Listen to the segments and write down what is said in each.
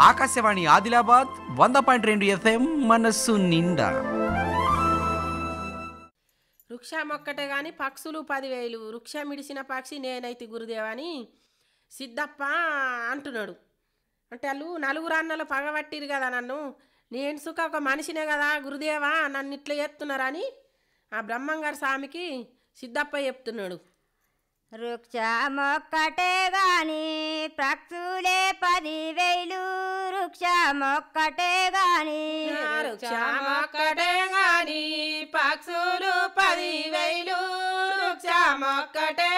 ఆకాశవాణి ఆదిలాబాద్ వంద పాయింట్ రెండు ఎఫ్ఎం మనస్సు నిండా. వృక్ష ఒక్కటే గాని పక్షులు పదివేలు. వృక్ష మిడిసిన పక్షి నేనైతే గురుదేవని సిద్ధప్ప అంటున్నాడు. అంటే వాళ్ళు నలుగురు అన్నలు పగబట్టిరు కదా నన్ను. నేను సుఖ ఒక మనిషినే కదా గురుదేవా నన్ను ఇట్లా చేస్తున్నారని ఆ బ్రహ్మంగారి స్వామికి సిద్ధప్ప చెప్తున్నాడు. వృక్షమొక్కటే గాని పక్షులే పదివేలు వృక్షమొక్కటే గాని వృక్షమొక్కటే గాని పక్షులు పదివేలు వృక్షమొక్కటే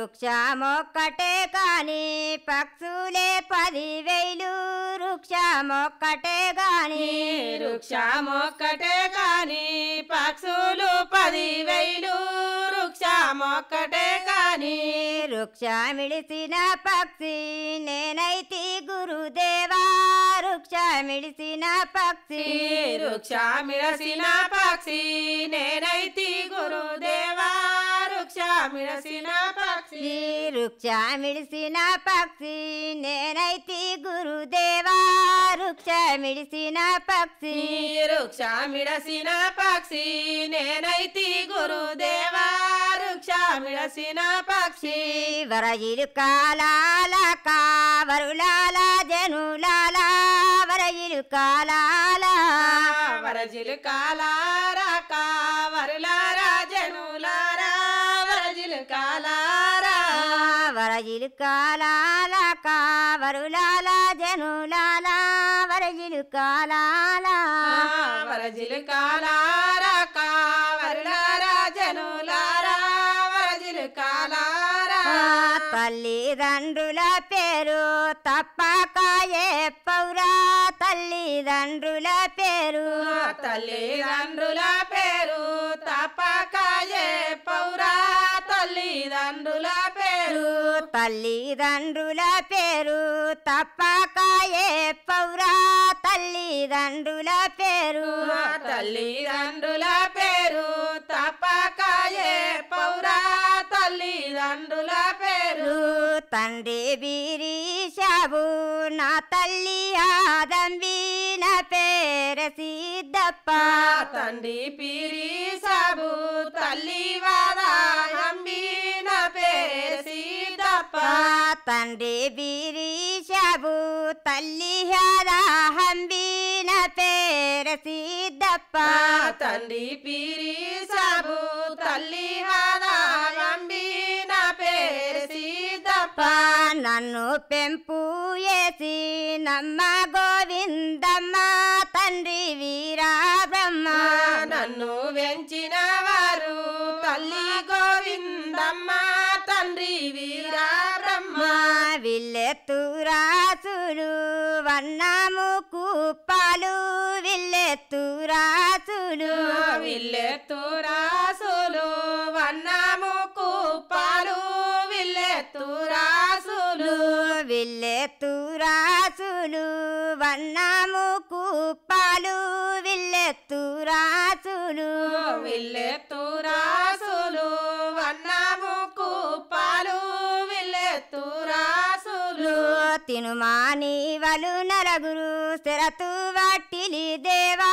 వృక్షమొక్కటే కాని పక్షులే పదివేలు. వృక్షమొక్కటే గాని వృక్షమొక్కటే కాని పక్షులు పదివేలు. వృక్షమొక్కటే కాని వృక్షమిడిసిన పక్షి నేనైతి గురుదేవా. వృక్షమిడిసిన పక్షి వృక్షమిడసిన పక్షి నేనైతి గురుదేవా. వృక్షమిడసిన పక్షి. నేనైతి గురుదేవా. వృక్షమిడిసిన పక్షి. వృక్షమిడసిన పక్షి నేనైతి గురుదేవా. వృక్షమిడసిన పక్షి. వరయిలు కాలాల కావరులాల జనులాల వరయిలు కాలాల వరజిలు కాలారా వరయిలు కాలాల కావరులాల జనులాల వరయిలు కాలాల వరజిలు కాలారా కావరులారా జనులారా వరజిలు కాలారా తల్లిదండ్రుల పేరు తప్పక పౌరా తల్లిదండ్రుల పేరు తల్లిదండ్రుల పేరు తప్పకాయే పౌరా. తల్లిదండ్రుల పేరు. తల్లిదండ్రుల పేరు తప్పక పౌరా? తల్లిదండ్రుల పేరు. తల్లిదండ్రుల పేరు తప్పకాయే పౌరా? తల్లిదండ్రుల పేరు. తండ్రి బీరీషాబు నా తల్లి ఆదంబి నా పేర సిద్ధప్ప తండ్రి పిరి సాబు తల్లి వాదాంబీన పేసి తప్ప తండ్రి బీరీషాబు తల్లి హంబి నా పేర సిద్ధప్ప తండ్రి పిరి సాబు తల్లి వాదాంబీన తప్ప నన్ను పెంపు వేసి నమ్మ గోవిందమ్మ తండ్రి వీరా బ్రహ్మ నన్ను వెంచిన వారు తల్లి గోవిందమ్మ తండ్రి వీరా బ్రహ్మ విల్లెత్తురాసులు వన్నము కుప్పాలు విల్లెత్తురాసులు. విల్లెత్తురాసులు వన్నము కుప్పాలు విల్లెత్తురాసులు విల్లెత్తురాసులు వన్నము కుప్పాలు విల్లెత్తురాసులు తినుమాని వలు నలుగురు స్థిరతు వట్టిలి దేవా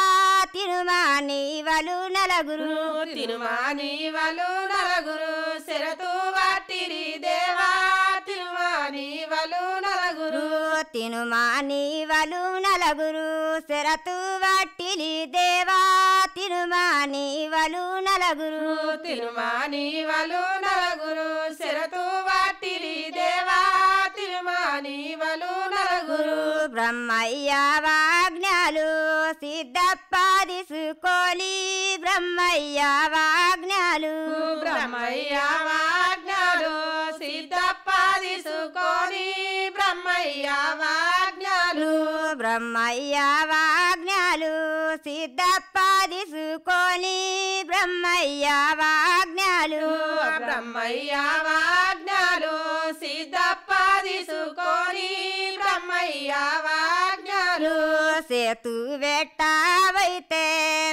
తినుమాని వలు నలుగురు. తిరుమాని వలు తినుమాని వలు నలుగురు స్థిరతు వట్టిలి దేవా తినుమాని వలు నలుగురు. తిరుమాని వలు నలుగురు శరతు వాటిరి దేవా తిరుమాని వలు నలుగురు. బ్రహ్మయ్య వాజ్ఞలు సిద్ధప్ప దిసుకోలి బ్రహ్మయ్య వాజ్ఞలు బ్రహ్మయ్య బ్రహ్మయ్య వాజ్ఞలు సిద్ధప్ప దిసుకొని బ్రహ్మయ్య వాజ్ఞలు. బ్రహ్మయ్య వాజ్ఞలు సిద్ధప్ప తీసుకొని బ్రహ్మయ్య వాజ్ఞలు. సేతు వెట్టావైతే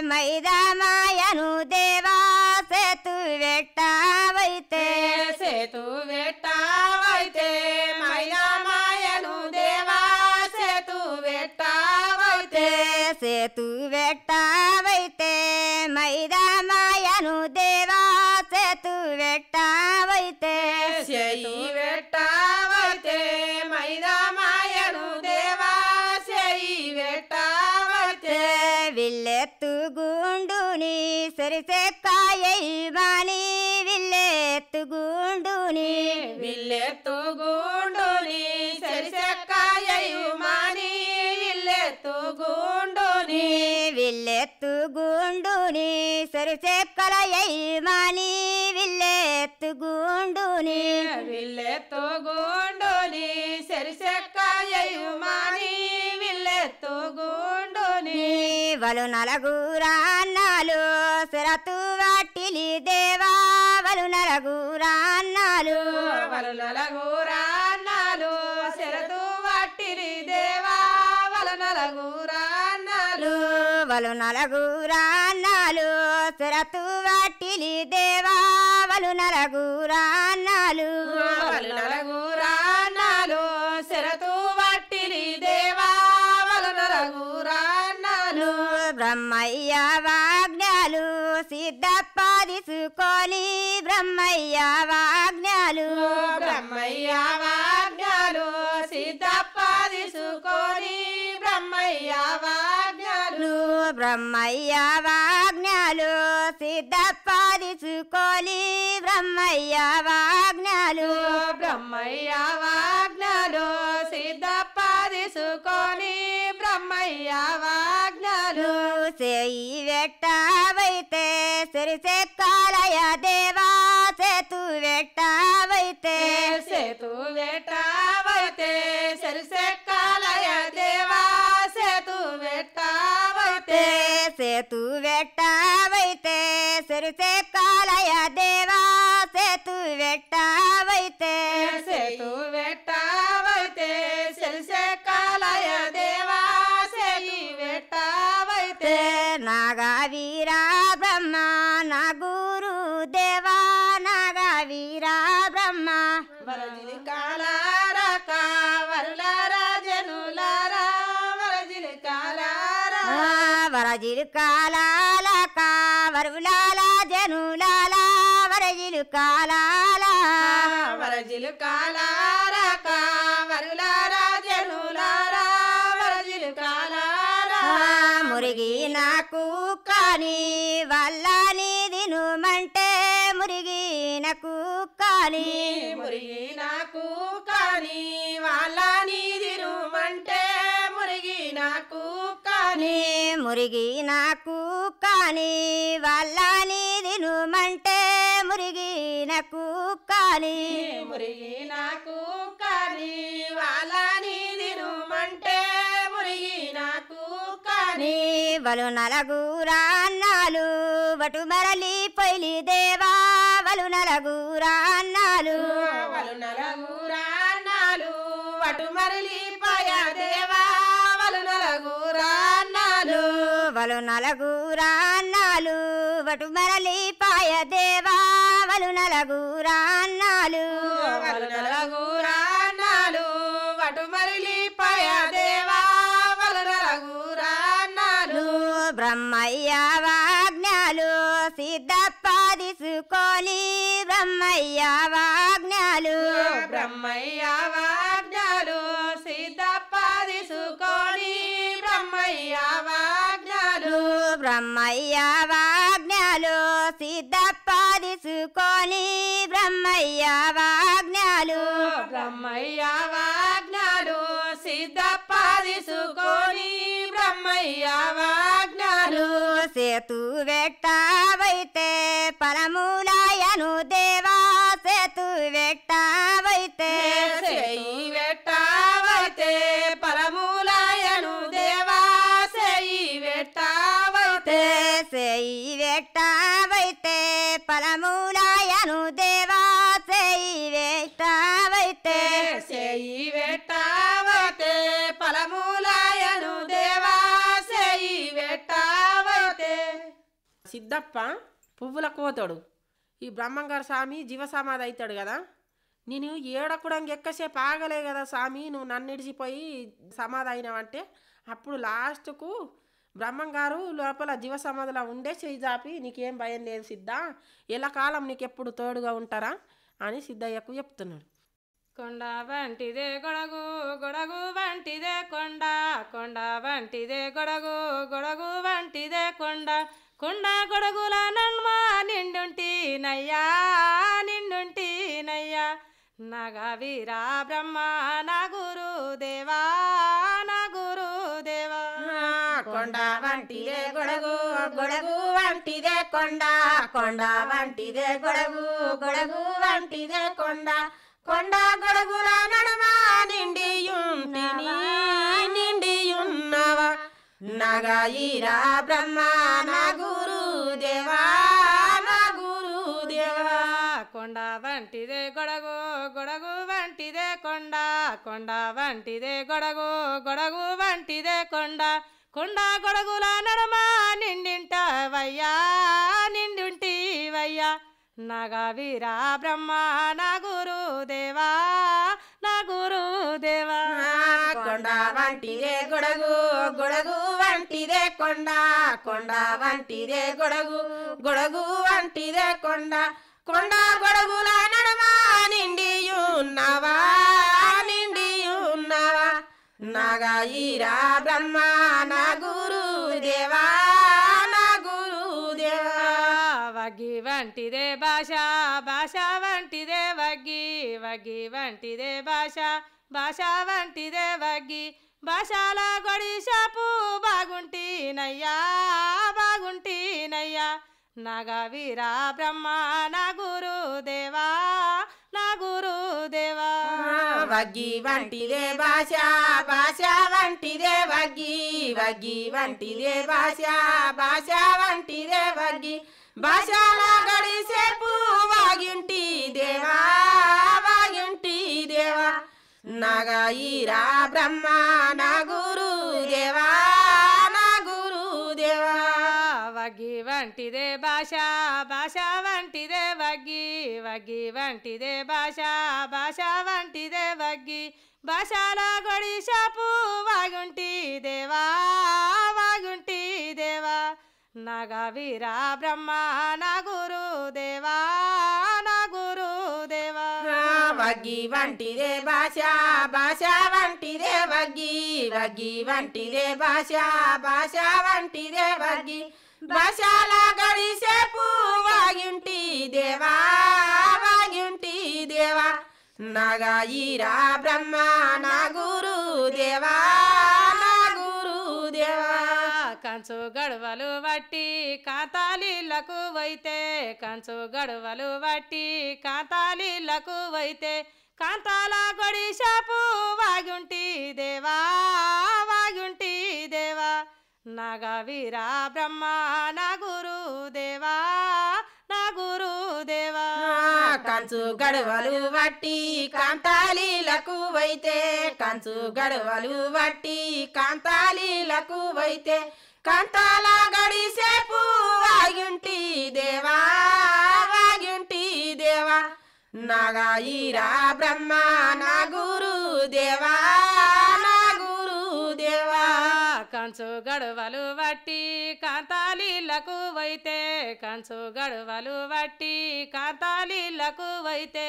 మైదామాయను విల్లెత్తు గుండుని సరిసెక్కాయు మాని విల్లెత్తు గుండుని. విల్లెత్తు గుండుని సరిసెక్కలయమాని విల్లెత్తు గుండుని. విల్లెత్తు గుండుని సరిసెక్కాయు మాని విల్లెత్తు గుండుని. వలు నలగురాన్నాలు సిరతు వాటిలి దేవా వలు నలగురాన్నాలు వలు నలగురాన్నాలు శరతు వట్టిరి దేవా వల నలగురాన్నాలు వలు నలగురాన్నాలు సిరతు వాటిలి దేవా వలు నలగురాన్నాలు వలు నలగురాన్నాలు శరతు వట్టిరి దేవా వల నలగురాన్నాలు బ్రహ్మయ్య వాజ్ఞాలు సిద్ధప్ప తీసుకొని బ్రహ్మయ్య వాజ్ఞాలు బ్రహ్మయ్య వాజ్ఞాలు సిద్ధప్ప బ్రహ్మయ్య వాజ్ఞాలు. బ్రహ్మయ్య వాజ్ఞాలు సిద్ధప్ప తీసుకొని బ్రహ్మయ్య వాజ్ఞాలు. చేయి వెట్టావైతే సిరిసెక్కాలయ దేవా సేతు వెట్టావైతే సేతు వెట్టావైతే సరిసెక్కాలయ సేతు వెట్టావైతే సిరిసెక్కాలయ దేవా సేతు వెట్టావైతే సేతు వెట్టావైతే వరజిలు కాలాలక వరులాల జనులాల వరజిలు కాలాల వరజిలు కాలారక వరులారా జనులారా వరజిలు కాలారా మురిగి నాకు కాని వల్ల దినుమంటే మురిగి నాకు కాని కాని మురిగి నాకు కాని వాళ్ళ దినుమంటే మురిగి నాకు కాని మురిగి నాకు కాని వాళ్ళ నీదిరుమంటే మురిగి నాకు కాని నీ వలు నలగురాన్నాలు వటు మరలి పొయిలి దేవా వలు నలగురాన్నాలు నలగురాన్నాలు వటు మరలి పాయ దేవా వలు నలగురాన్నాలు నలగురాన్నాలు వటు మరలి పయ దేవా వలు నలగురాన్నాలు. బ్రహ్మయ్య వాజ్ఞాలు సిద్ధప్ప తీసుకొని బ్రహ్మయ్య వాజ్ఞాలు బ్రహ్మయ్య వాజ్ఞాలు బ్రహ్మయ్య వాజ్ఞాలు సిద్ధప్ప తీసుకొని బ్రహ్మయ్య వాజ్ఞాలు. బ్రహ్మయ్య వాజ్ఞాలు సిద్ధప్ప తీసుకొని బ్రహ్మయ్య వాజ్ఞాలు. సేతు వెట్టావైతే పరములాయను దేవా సేతు వెట్టావైతే సిద్ధప్ప పువ్వుల కోతడు. ఈ బ్రహ్మంగారు స్వామి జీవ సమాధి అవుతాడు కదా. నేను ఏడకుడంగా ఎక్కసేపు ఆగలే కదా స్వామి నువ్వు నన్ను ఇడిచిపోయి సమాధి అయినావంటే అప్పుడు లాస్ట్కు బ్రహ్మంగారు లోపల జీవ సమాధిలో ఉండే చేయి జాపి నీకేం భయం లేదు సిద్ధ ఎలా కాలం నీకెప్పుడు తోడుగా ఉంటారా అని సిద్ధయ్యకు చెప్తున్నాడు. కొండ వంటిదే గొడగు గొడగు వంటిదే కొండ కొండ వంటిదే గొడగు గొడగు వంటిదే కొండ కొండ గొడుగుల నన్మ నిండుంటి నయ్యా నిండుంటి నయ్యా. నగవీరా బ్రహ్మ నా గురు దేవా నా గురు దేవా కొండ వంటిదే గొడగు గొడగు వంటిదే కొండ. కొండ వంటిదే గొడగు గొడగు వంటిదే కొండ. కొండ గొడుగుల నడుమ నిండియుంటిని నిండియున్నవా. నగయిరా బ్రహ్మ నా గొడగు గొడగు వంటిదే కొండ కొండ వంటిదే గొడగు గొడగు వంటిదే కొండ. కొండ గొడగుల నడమ నిండింట వయ్యా నిండుంటి వయ్యా నగా వీరా బ్రహ్మ నా గురు దేవా నా గురు దేవా కొండ వంటిదే గొడగు గొడగు వంటిదే కొండ. కొండ వంటిదే గొడగు గొడగు వంటిదే కొండ. కొండ గొడగుల నడమా నిండియున్నవా? నిండియున్నవా? నాగాయిరా బ్రహ్మ నా గురుదేవా నా గురుదేవా. వగ్గి వంటిదే భాష భాష వంటిదే వగ్గి వగ్గి వంటిదే భాష భాష వంటిదే వగ్గి. భాషల గొడిశాపు బాగుంటీనయ్యా బాగుంటీనయ్యా. నగ వీరా బ్రహ్మ నా గురుదేవా దేవా నా గురు దేవా వగ్గి వంటిదే భాష భాష వంటిదే వగ్గి వగ్గి వంటిదే భాష భాష వంటిదే వగ్గి. భాషల గడిసేపు వాగింటి దేవా వాగింటి దేవా. నగయిరా బ్రహ్మ నా గురు దేవా నా గురు దేవా వగ్గి వంటిదే భాష భాష వంటిదే వగ్గి వంటిదే భాష భాష వంటిదే వగ్గి. భాషల గొడిశాపు వాగుంటి దేవా వాగుంటి దేవా నాగవీరా బ్రహ్మ నా గురు దేవా నా గురు దేవా వగ్గి వంటిదే భాష భాష వంటిదే వగ్గి. వగ్గి వంటిదే భాష భాష వంటిదే వగ్గి. దశాల గడిసేపు వాగింటి దేవా వాగింటి దేవా. నగాయిరా బ్రహ్మ నా గురు దేవా నా గురు దేవా కంచు గడవలు వట్టి కాతాలీలకు వైతే కంచు గడవలు వట్టి కాతాలీలకు వైతే. కాంతాల గొడిశాపు వాగుంటి దేవా వాగుంటి దేవా. నగవీరా బ్రహ్మ నా గురుదేవా నా గురుదేవా. కంచు గడవలు వట్టి కాంతాలీలకు వైతే కంచు గడవలు వట్టి కాంతాలీలకు వైతే కాంతాల గడిసేపు వాగింటి దేవా వాగింటి దేవా. నాగాయిరా బ్రహ్మ నా గురుదేవా. కంచు గడువలు వట్టి కాంతాలీలకు వైతే కంచు గడువలు వట్టి కాంతాలీలకు వైతే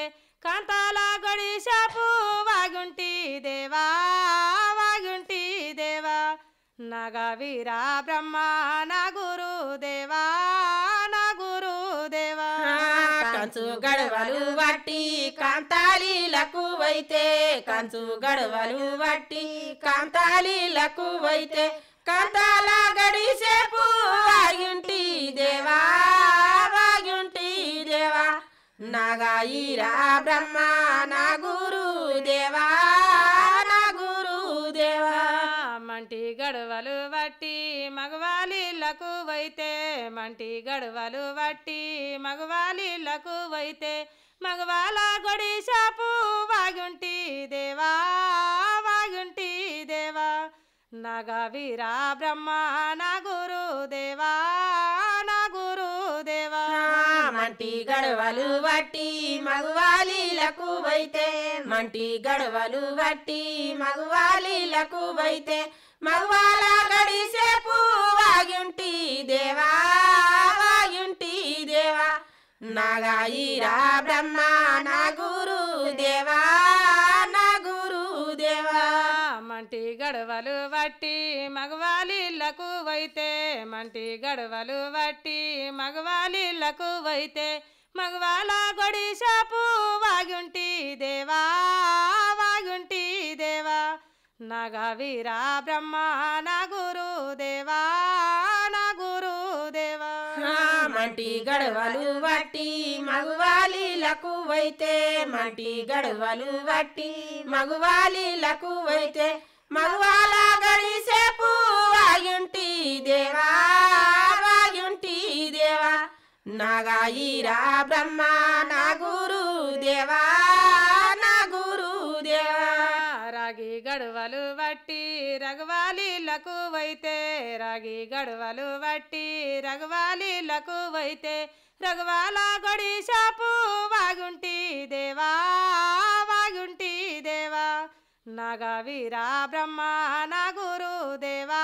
కాంతాల గడిశాపు వాగుంటి దేవా వాగుంటి దేవా నగవీరా బ్రహ్మ నా గురు దేవా. కంచు గడవలు వట్టి కాంతాలీలకు వైతే కంచు గడవలు వట్టి కాంతాలీలకు వైతే కాంతాల గడిసేపు వాగింటి దేవా వాగింటి దేవా నాగాయిరా బ్రహ్మ నా గురు దేవా నా గురు దేవా. మంటి గడవలు వట్టి మగవాళ్ళకు వైతే మంటి గడువలు వట్టి మగవాళ్ళకు వైతే మగవాళ్ళ గొడిశాపు వాగుంటి దేవా వాగుంటి దేవా. నగవీరా బ్రహ్మ నా గురు దేవా నా గురు దేవా. మంటి గడవలు వట్టి మగవాలీలకు వైతే మంటి గడవలు వట్టి మగవాలీలకు వైతే మగవాల గడి నాగాయిరా బ్రహ్మ నా గురు దేవా నా గురు దేవా. మంటి గడవలు వట్టి మగవాళ్ళకు వైతే మంటి గడవలు వట్టి మగవాళ్ళకు వైతే మగవాళ్ళ గొడిశాపు వాగుంటి దేవా వాగుంటి దేవా. నగవీరా బ్రహ్మ నా గురు దేవా మంటి గడవలు వట్టి మగువాలీలకు వైతే మంటి గడవలు వట్టి మగువాలీలకు వైతే మగువాల గడిసేపు వాయుంటి దేవా వాయుంటి దేవా. నాగాయిరా బ్రహ్మ నా గురు దేవా నా గురు దేవా. రాగి గడవలు వట్టి రఘువా వైతే రాగి గడవలు వట్టి రఘువాలీలకు వైతే రఘువాల గొడి షాపు వాగుంటి దేవా వాగుంటి దేవా. నాగవీరా బ్రహ్మ నా గురు దేవా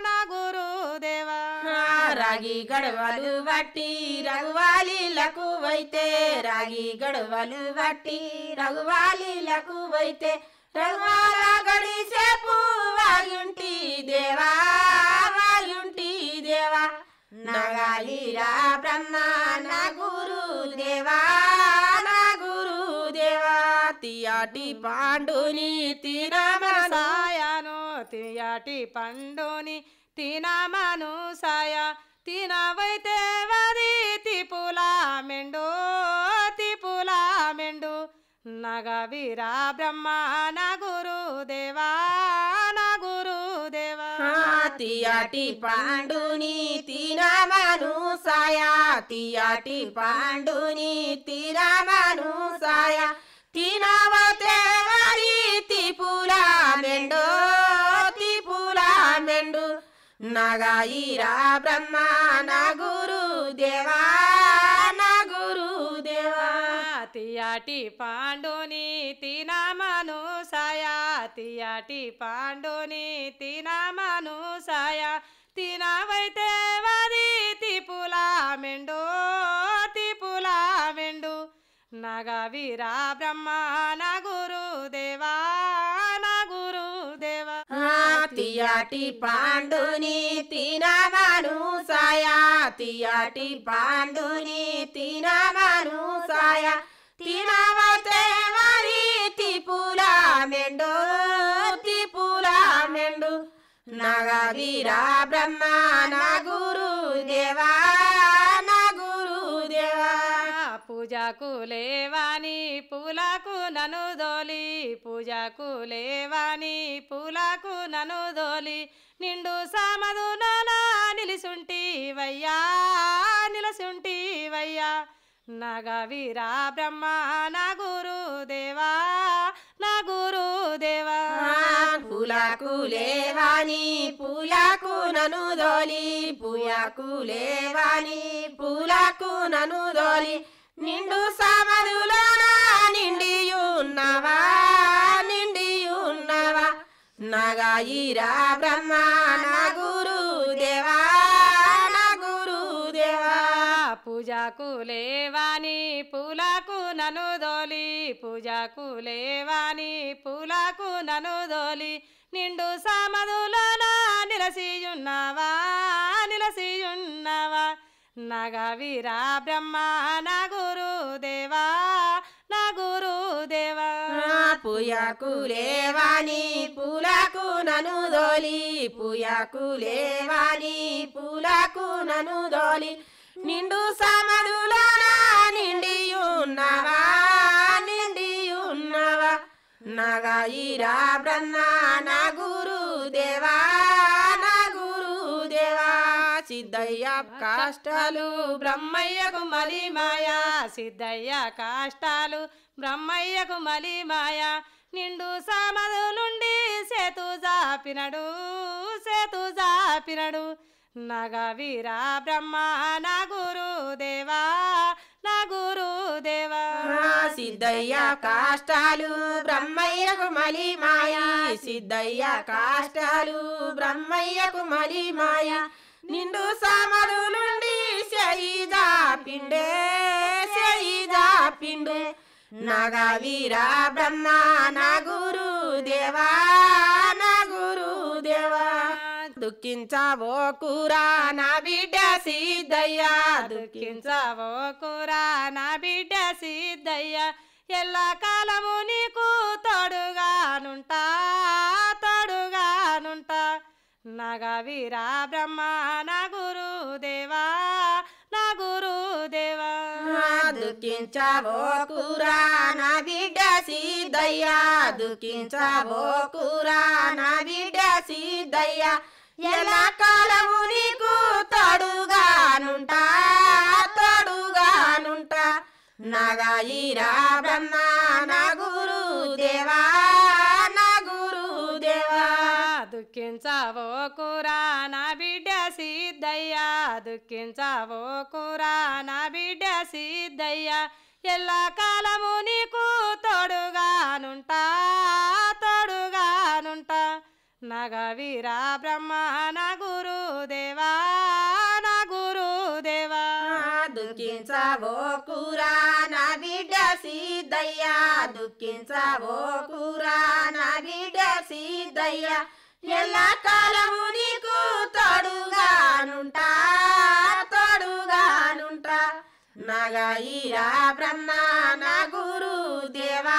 నా గురు దేవా రాగి గడవలు వట్టి రఘువాలీలకు వైతే రాగి గడవలు వట్టి రఘువాలీలకు వైతే రఘువాల గడిసేపు వాయుంటి దేవా వాయుంటి దేవా నగాలిరా బ్రహ్మ నా గురు దేవా నా గురు దేవా తియాటి పాండుని తినమసాయను తియాటి పండుని తినమను సాయ తినవైతే వది తిపులా మెండు తిపులా మెండు. నగవీరా బ్రహ్మ నా గురుదేవా నా గురు తియాటి పాండుని తిరమను సాయా తియాటి పాండుని తిరమను సాయా. తినవతే వరి తిపులా మెండు తిపులా మెండు. నగాయిరా బ్రహ్మ నా గురుదేవా. తియాటి పాండుని తినమను సాయా తియాటి పాండుని తినమను సాయా తినవైతే వది తిపులా మెండు తిపులా మెండు. నగవీరా బ్రహ్మ నా గురు దేవా నా గురు దేవా తియాటి పాండుని తినమను సాయా తియాటి పాండుని తినమను సాయా. తినవతే మరి తిపులా మెండు తిపులా మెండు. నగవీరా బ్రహ్మ నా గురు దేవా నా గురు దేవా. పూజకు లేవాని పూలకు నను దోలి పూజకు లేవాని పూలకు నను దోలి. నిండు సామధులోన నిలిసుంటివయ్యా నిలసుంటివయ్యా. నగవీరా బ్రహ్మ నా గురుదేవా నా గురుదేవా. పూలకు లేవాని పూలకు నను దోలి పూయకు లేవాని పూలకు నను దోలి. నిండు సమధులోనా నిండి ఉన్నవా నిండి ఉన్నవా నగాయిరా బ్రహ్మ నగు పూజకు లేవాని పూలకు నను దోలి? పూజకు లేవాని పూలకు నను దోలి? నిండు సామధులోన నిలసియున్నావా? నిలసియున్నావా? నగవీరా బ్రహ్మ నా గురుదేవా నా గురుదేవా. పూయకు లేవాని పూలకు నను దోలి? పూయకు లేవాని పూలకు నను దోలి? నిండు సమరులోన నిండి ఉన్నవా నిండి ఉన్నవా నగాయిరా బ్రహ్మ నా గురుదేవా నా గురుదేవా. సిద్ధయ్య కాష్టాలు బ్రహ్మయ్యకు మలిమాయా సిద్ధయ్య కాష్టాలు బ్రహ్మయ్యకు మలిమాయా నిండు సామధులుండి సేతు జాపినడు సేతు జాపినడు. నగవీరా బ్రహ్మ నా గురుదేవా నా గురుదేవా. సిద్ధయ్య కాష్టాలు బ్రహ్మయ్యకు మలి మాయ. సిద్ధయ్య కాష్టాలు బ్రహ్మయ్యకు మలి మాయ. నిండు సామరులుండి సయిదా పిండే సయిదా పిండే. నాగా వీరా బ్రహ్మ నా గురుదేవా. నా గురు దేవా దుఃఖించావో కూరా నా బిడ్డ సీదయ్యా దుఃఖించావో కూరా నా బిడ్డ సీదయ్యా ఎల్లా కాలము నీకు తోడుగానుంటా తోడుగానుంటా. నగ వీరా బ్రహ్మ నా గురుదేవా నా గురుదేవా. దుఃఖించావో కూరా నా బిడ్డ సీదయ్యా దుఃఖించావో కూరా నా బిడ్డ సీదయ్యా ఎలా కాలము నీకు తోడుగానుంటా తోడుగానుంటా? నాగాయిరా బ్రహ్మ నా గురు దేవా నా గురు దేవా. దుఃఖించవో కురా నా బిడ్డ సిద్ధయ్య. దుఃఖించవో కురా నా బిడ్డ సిద్ధయ్య. ఎలా కాలము నీకు తోడుగానుంటా తోడుగానుంటా? నగ వీరా బ్రహ్మ నా గురుదేవా నా గురుదేవా. దుఃఖించవో కూరా నా బిడ్డ సిద్ధయ్యా దుఃఖించవో కూరా నా బిడ్డ సిద్ధయ్యా ఎలా కాలము నీకు తోడుగానుంటా తోడుగానుంటా. నగయిరా బ్రహ్మ నా గురుదేవా